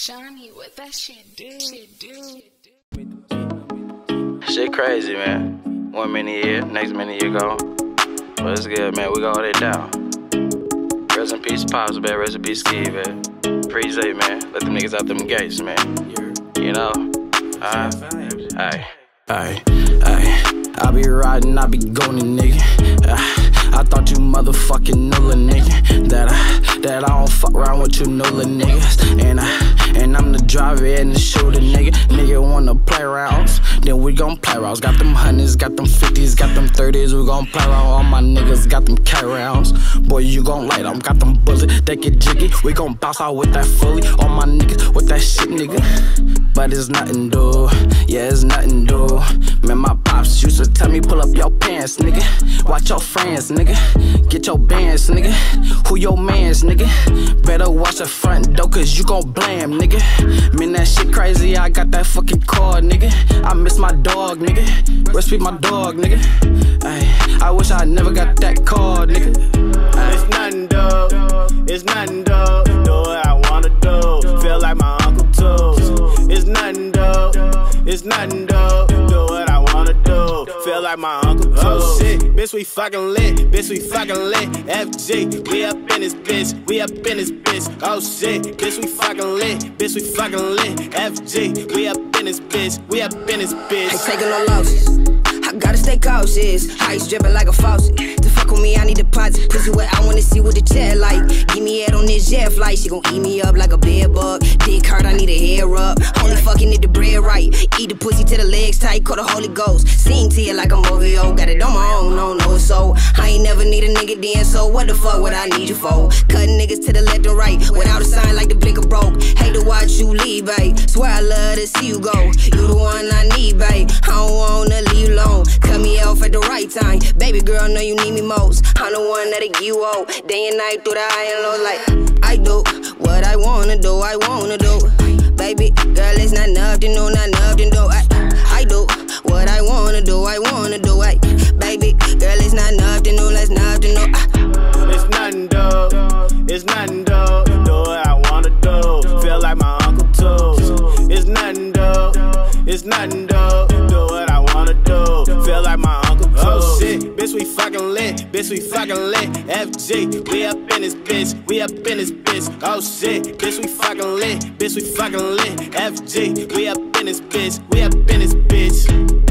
Johnny, what that shit do? Shit do. Shit crazy, man. One minute here, next minute you go. But it's good, man. We got hold it down. Rest in peace, Pops, man. Rest in peace, Ski, man. Appreciate, man. Let them niggas out them gates, man. You know? Uh, aye. Aye, aye. I be riding, I be going, nigga. Uh, I thought you motherfucking knew, nigga. That I, that I don't fuck around with you, know, niggas. And I, and I'm the driver and the shooter, nigga. Nigga wanna play rounds, then we gon' play rounds. Got them hundreds, got them fifties, got them thirties, we gon' play round. All my niggas got them K rounds. Boy, you gon' light them. Got them bullets, they get jiggy. We gon' bounce out with that fully. All my niggas with that shit, nigga. But it's nothing, dude. Yeah, it's nothing, dude. Pants, nigga. Watch your friends, nigga. Get your bands, nigga. Who your mans, nigga? Better watch the front door, cause you gon' blam, nigga. Man, that shit crazy, I got that fucking car, nigga. I miss my dog, nigga. Recipe my dog, nigga. Ay, I wish I never got that car, nigga. Ay. It's nothing, dude. It's nothing, dude. Do what I wanna do. Feel like my uncle too. It's nothing, dude. It's nothing, dude. Like my uncle too. Oh, oh shit, bitch, we fucking lit. Bitch, we fucking lit. FG, we up in this bitch. We up in this bitch. Oh shit, bitch, we fucking lit. Bitch, we fucking lit. FG, we up in this bitch. We up in this bitch. Ain't taking no losses. I gotta stay cautious. Ice dripping like a faucet. To fuck with me, I need deposit. Pussy what I wanna see what the jet like. Give me head on this jet flight. She gon' eat me up like a bed bug. Dick hard, I need a hair fucking if the bread right. Eat the pussy till the legs tight. Call the Holy Ghost. Sing to you like I'm OVO. Got it on my own, no, no, so. I ain't never need a nigga then, so what the fuck would I need you for? Cutting niggas to the left and right. Without a sign like the blinker broke. Hate to watch you leave, babe. Swear I love to see you go. You the one I need, babe. I don't wanna leave you alone. Cut me off at the right time. Baby girl, know you need me most. I'm the one that'll give you all. Day and night through the high and low, like I do what I wanna do, I wanna do. Baby girl, it's not nothing, no, not nothing, do. I, I do what I wanna do, I wanna do. I, baby girl, it's not nothing, no, that's nothing, no. I, bitch, we fucking lit. Bitch, we fucking lit. FG, we up in this bitch. We up in this bitch. Oh shit, bitch, we fucking lit. Bitch, we fucking lit. FG, we up in this bitch. We up in this bitch.